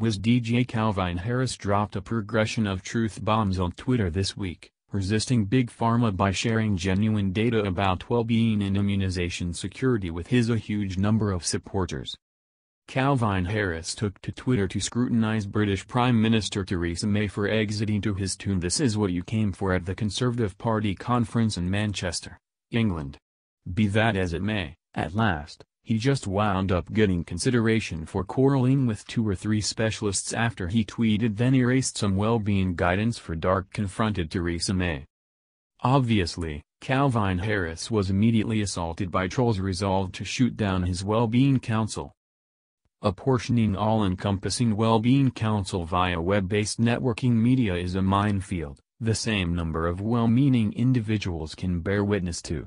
Whiz DJ Calvin Harris dropped a progression of truth bombs on Twitter this week, resisting Big Pharma by sharing genuine data about well-being and immunization security with his a huge number of supporters. Calvin Harris took to Twitter to scrutinize British Prime Minister Theresa May for exiting to his tune This Is What You Came For at the Conservative Party conference in Manchester, England. Be that as it may, at last, he just wound up getting consideration for quarreling with two or three specialists after he tweeted then erased some well-being guidance for dark confronted Theresa May. Obviously, Calvin Harris was immediately assaulted by trolls resolved to shoot down his well-being council. Apportioning all-encompassing well-being counsel via web-based networking media is a minefield, the same number of well-meaning individuals can bear witness to.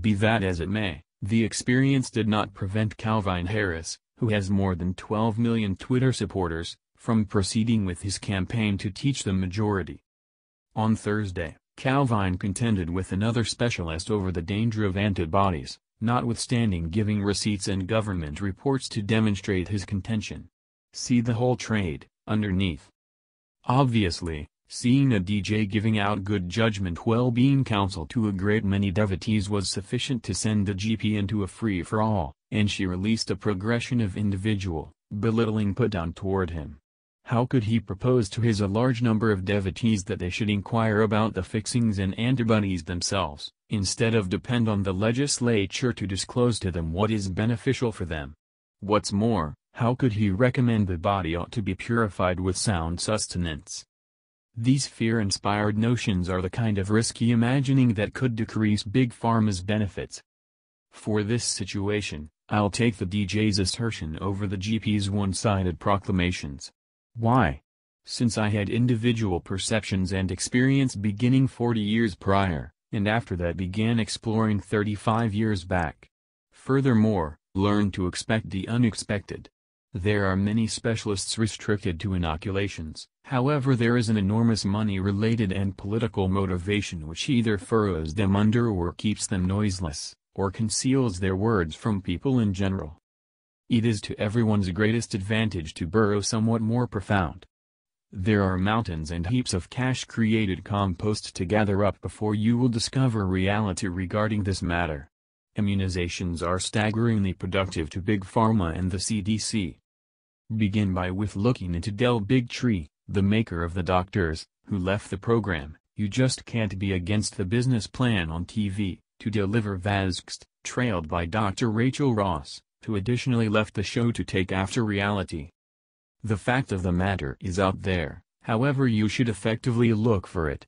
Be that as it may, the experience did not prevent Calvin Harris, who has more than 12 million Twitter supporters, from proceeding with his campaign to teach the majority. On Thursday, Calvin contended with another specialist over the danger of antibodies, notwithstanding giving receipts and government reports to demonstrate his contention. See the whole trade, underneath. Obviously, seeing a DJ giving out good judgment well-being counsel to a great many devotees was sufficient to send the GP into a free-for-all, and she released a progression of individual, belittling put-down toward him. How could he propose to his a large number of devotees that they should inquire about the fixings and antibodies themselves, instead of depend on the legislature to disclose to them what is beneficial for them? What's more, how could he recommend the body ought to be purified with sound sustenance? These fear-inspired notions are the kind of risky imagining that could decrease Big Pharma's benefits. For this situation, I'll take the DJ's assertion over the GP's one-sided proclamations. Why? Since I had individual perceptions and experience beginning 40 years prior, and after that began exploring 35 years back. Furthermore, learned to expect the unexpected. There are many specialists restricted to inoculations, however there is an enormous money-related and political motivation which either furrows them under or keeps them noiseless, or conceals their words from people in general. It is to everyone's greatest advantage to burrow somewhat more profound. There are mountains and heaps of cash-created compost to gather up before you will discover reality regarding this matter. Immunizations are staggeringly productive to Big Pharma and the CDC. Begin by with looking into Del Bigtree, the maker of the doctors, who left the program. You just can't be against the business plan on TV, to deliver Vaxxed, trailed by Dr. Rachel Ross who additionally left the show to take after reality. The fact of the matter is out there, however you should effectively look for it,